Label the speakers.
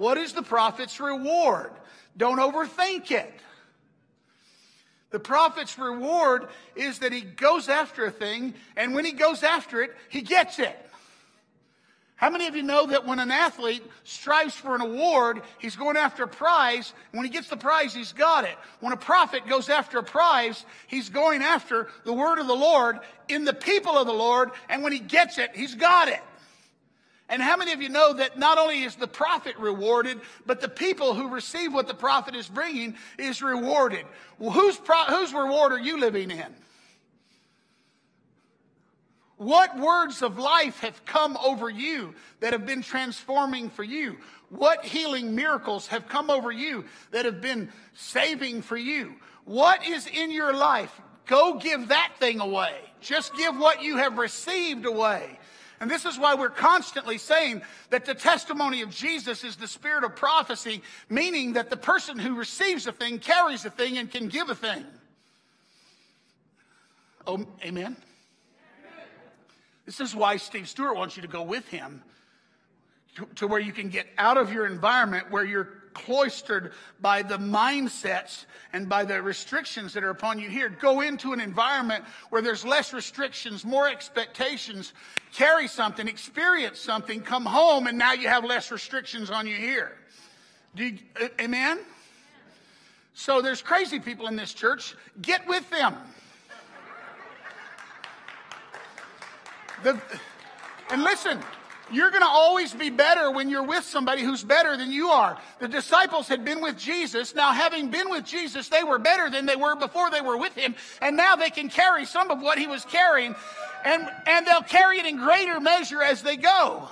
Speaker 1: What is the prophet's reward? Don't overthink it. The prophet's reward is that he goes after a thing, and when he goes after it, he gets it. How many of you know that when an athlete strives for an award, he's going after a prize? When he gets the prize, he's got it. When a prophet goes after a prize, he's going after the word of the Lord in the people of the Lord, and when he gets it, he's got it. And how many of you know that not only is the prophet rewarded, but the people who receive what the prophet is bringing is rewarded? Well, whose, whose reward are you living in? What words of life have come over you that have been transforming for you? What healing miracles have come over you that have been saving for you? What is in your life? Go give that thing away. Just give what you have received away. And this is why we're constantly saying that the testimony of Jesus is the spirit of prophecy, meaning that the person who receives a thing carries a thing and can give a thing. Oh, amen. This is why Steve Stewart wants you to go with him to, to where you can get out of your environment where you're cloistered by the mindsets and by the restrictions that are upon you here. Go into an environment where there's less restrictions, more expectations. Carry something, experience something, come home, and now you have less restrictions on you here. Do you, amen? So there's crazy people in this church. Get with them. The, and listen, you're going to always be better when you're with somebody who's better than you are. The disciples had been with Jesus. Now, having been with Jesus, they were better than they were before they were with him. And now they can carry some of what he was carrying, and, and they'll carry it in greater measure as they go.